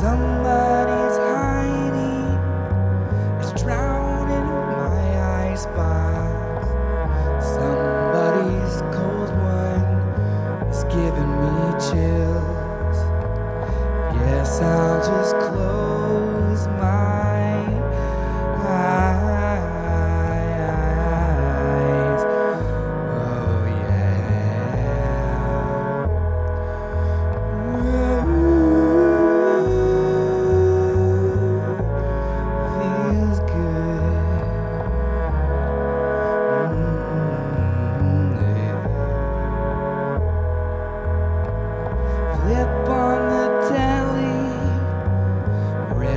Somebody's Heine, it's drowning in my icebox. Somebody's cold wine is giving me chills. Guess I'll just close.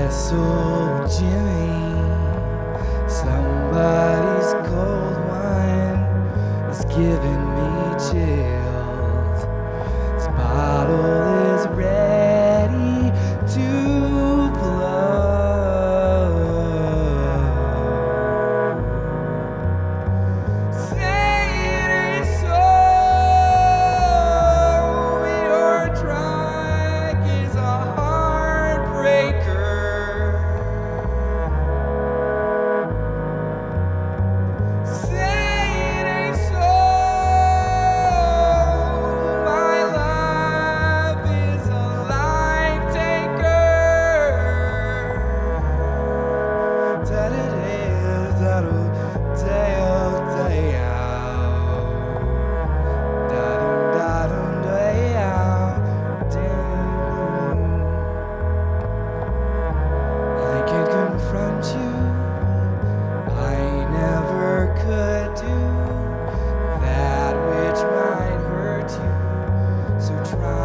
So Jimmy. Somebody's cold wine is giving try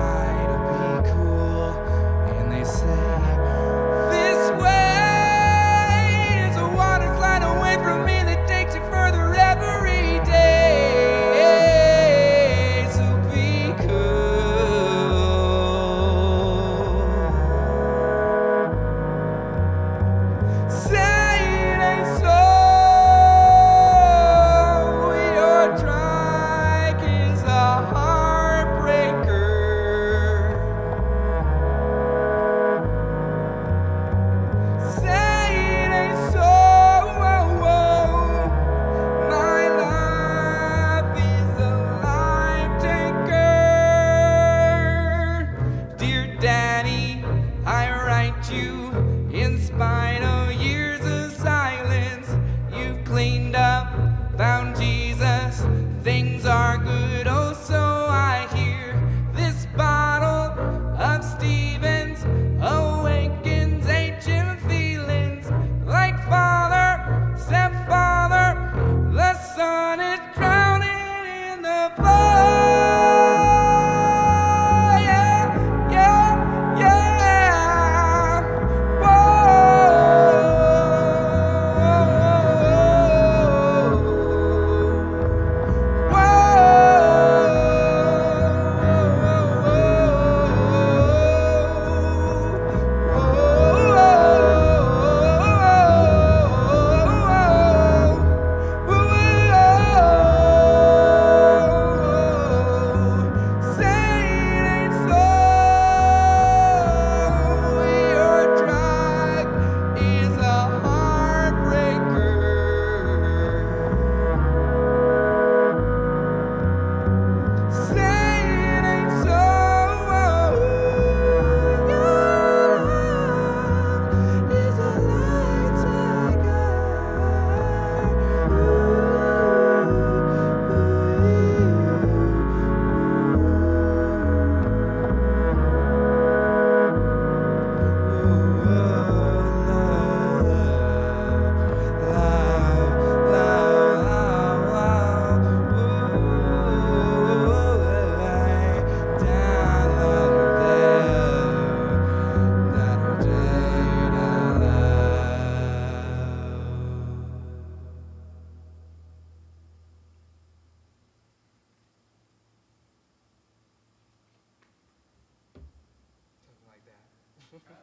Come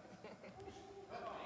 on.